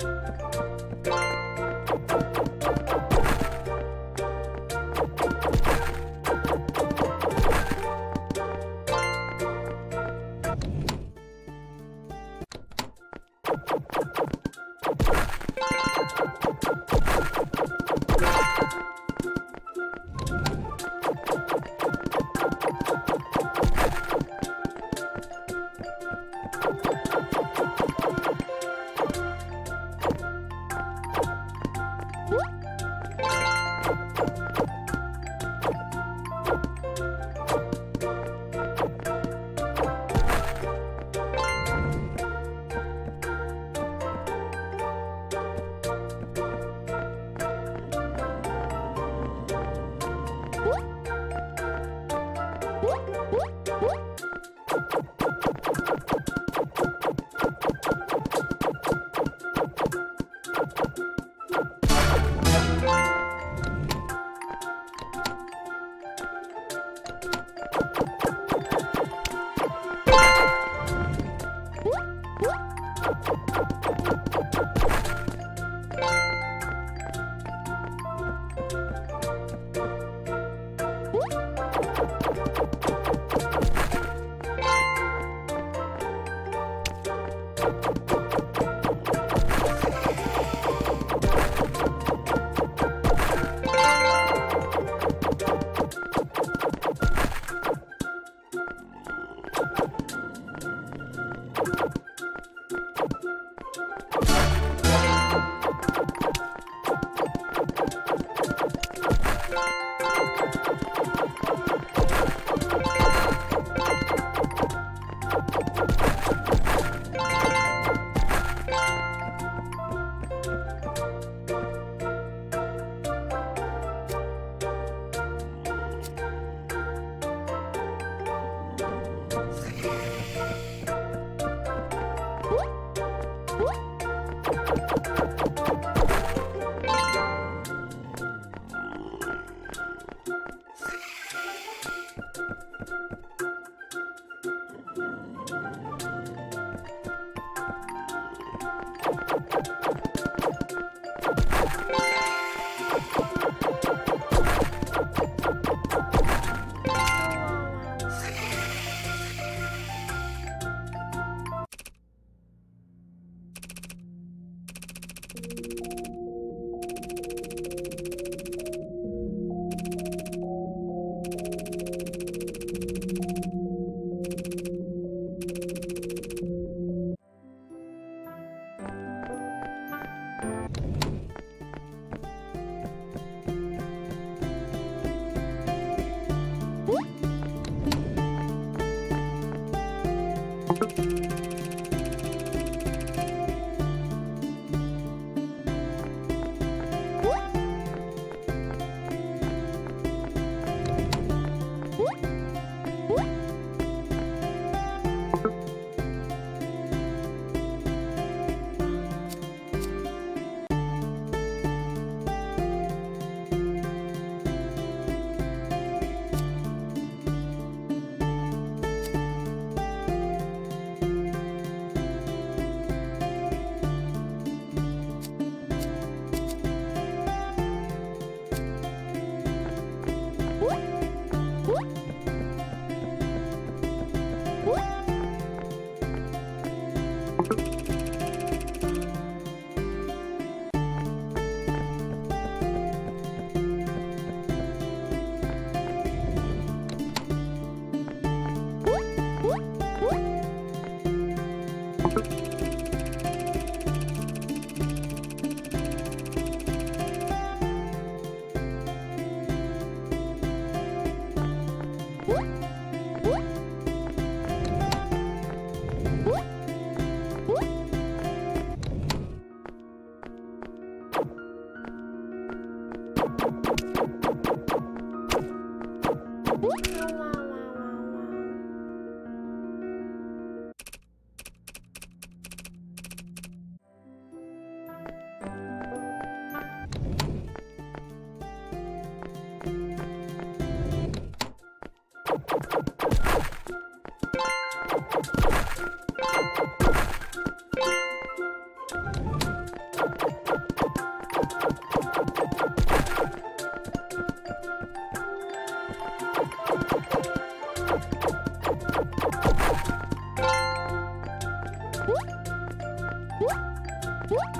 Okay. Bye. 응?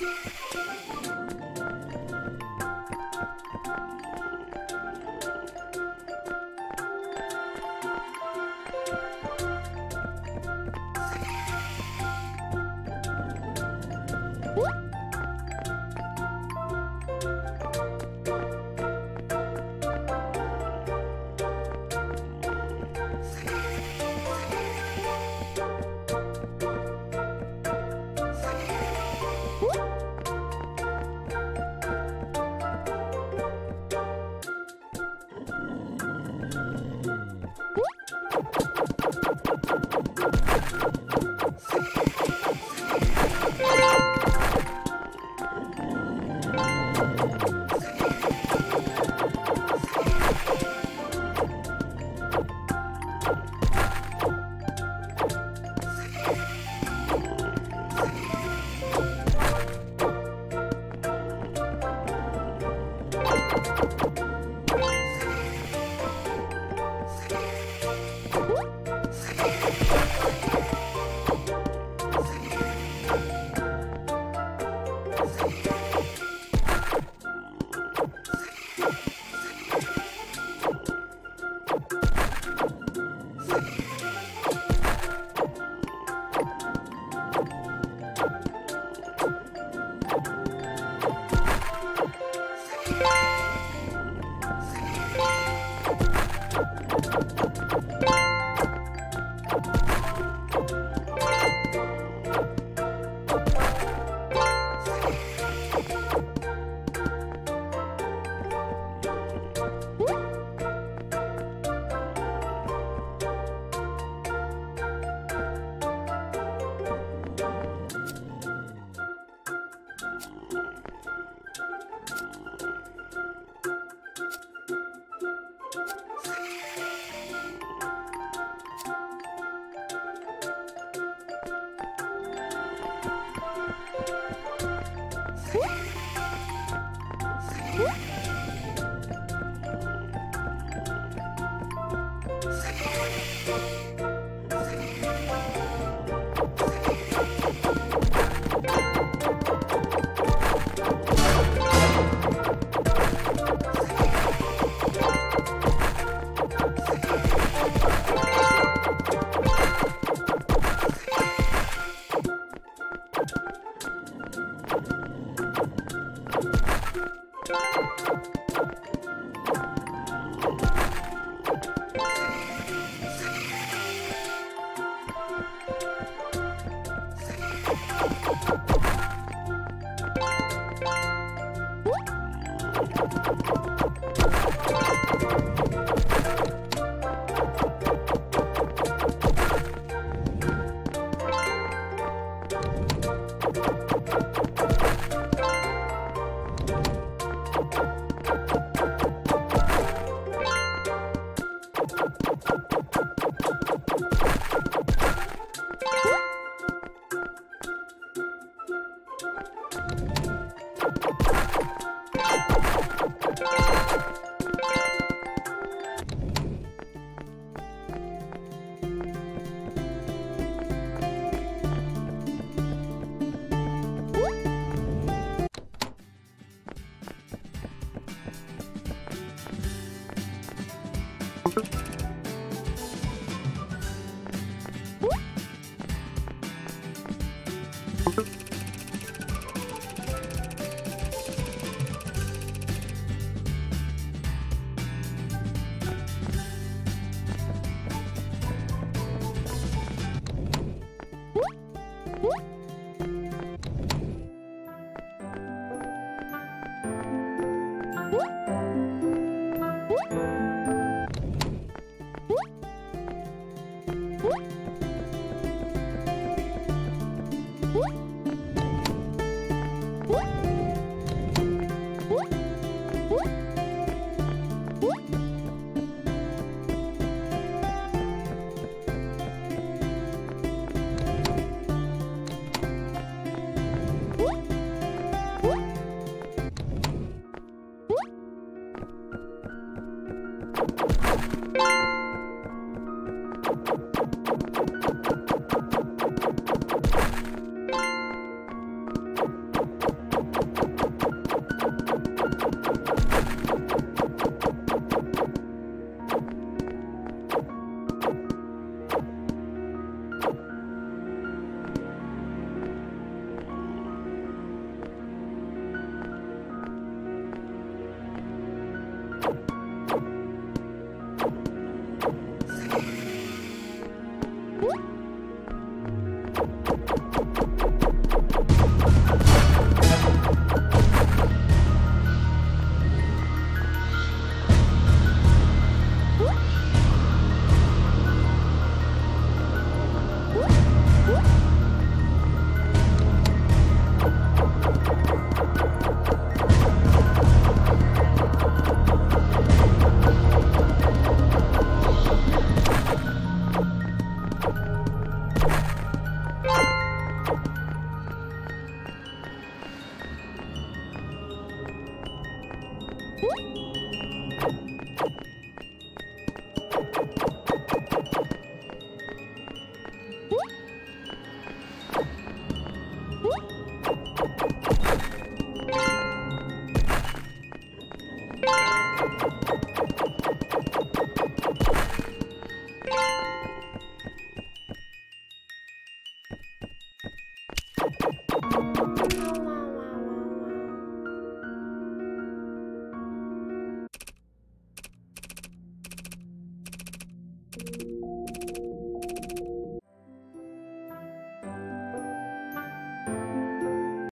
Yeah. Woo!